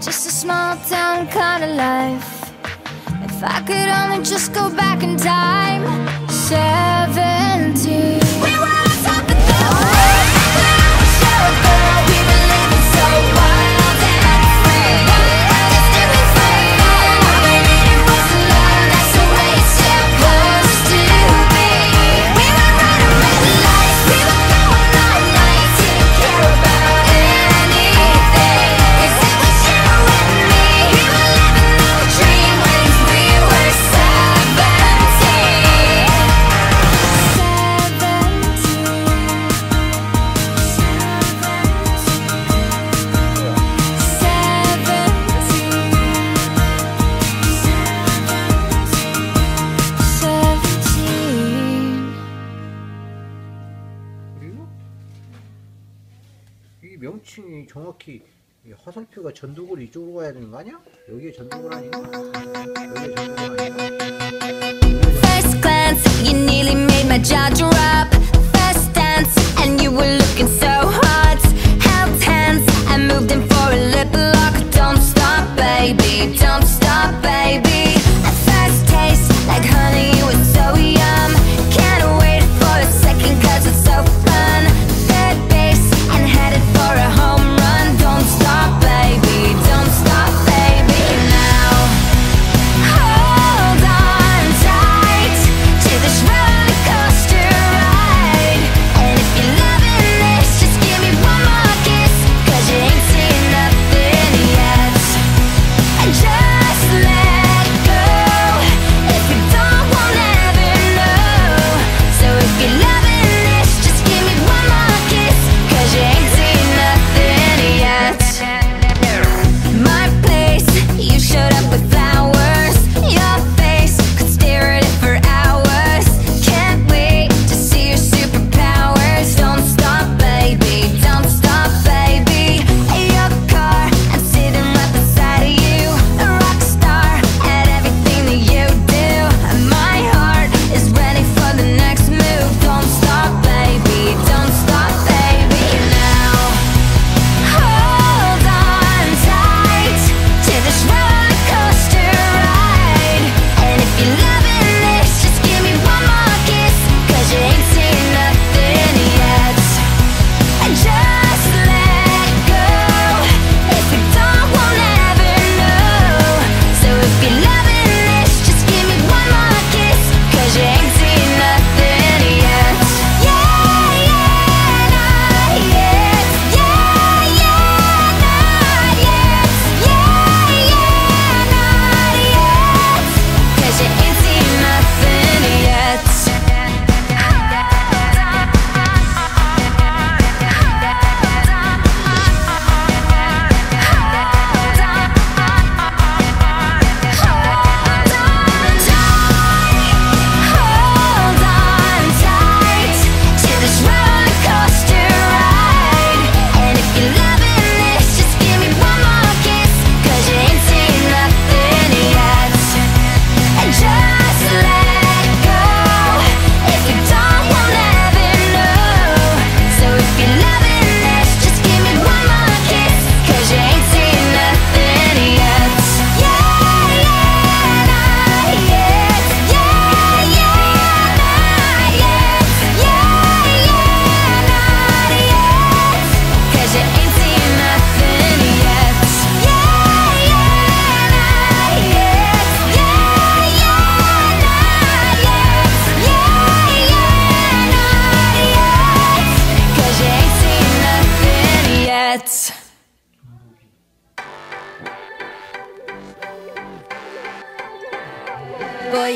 Just a small town kind of life. If I could only just go back in time. Seventeen. 정확히 화살표가 전두골 이쪽으로 가야 되는 거 아니야? 여기에 전두골 아닌가? 여기에 전두골 아닌가? First glance, you nearly made my jaw drop.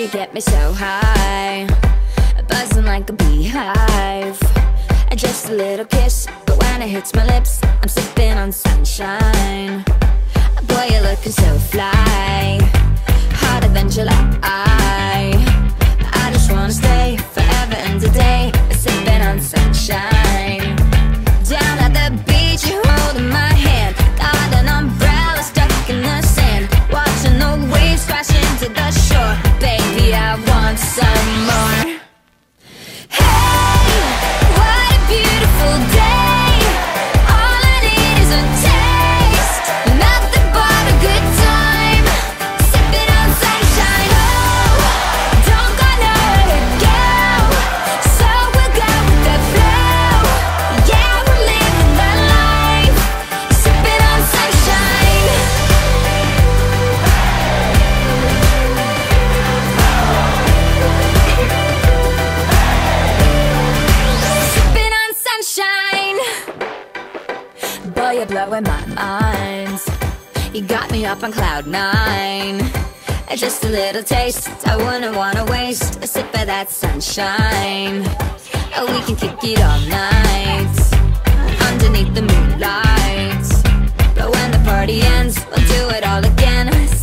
you get me so high. Buzzing like a beehive. Just a little kiss But when it hits my lips I'm sipping on sunshine. Boy, you're looking so fly. Hotter than July. I just wanna stay forever and a day. You got me up on cloud nine. Just a little taste I wouldn't wanna waste A sip of that sunshine. Oh, We can kick it all night Underneath the moonlight. But when the party ends We'll do it all again.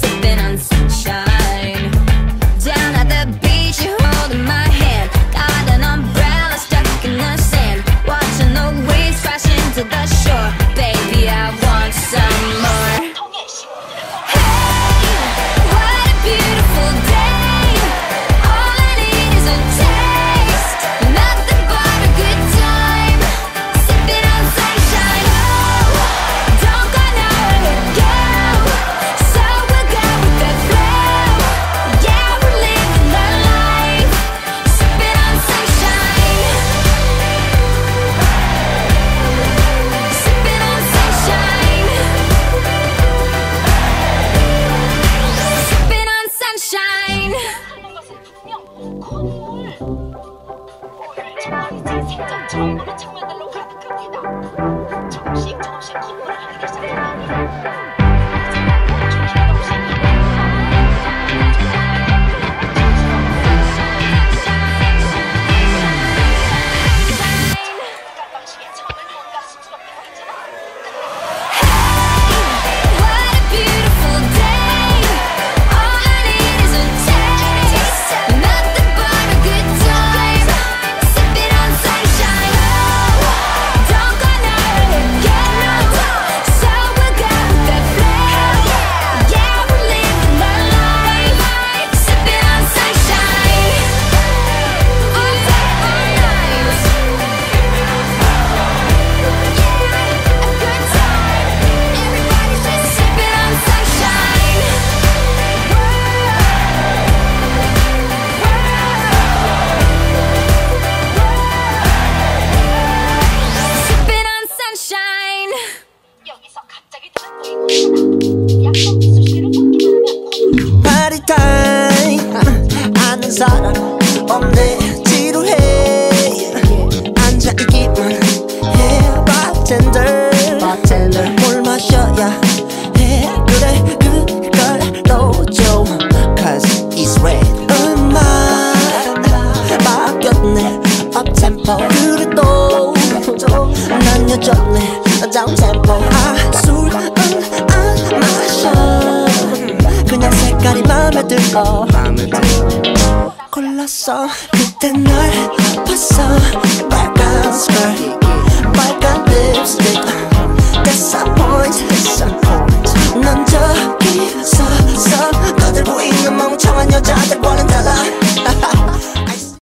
바텐더 뭘 마셔야 해. 그래 그걸 넣어줘 Cause it's red 음악 바뀌었네. Uptempo 그래도 난 여전해 downtempo 아술은 안 마셔. 그냥 색깔이 맘에 들어. 골랐어. 그때 널 봤어. 빨간 스컬 빨간 립스틱 That's a point That's a point 넌 저기 서서 너들 보이는 멍청한 여자들과는 달라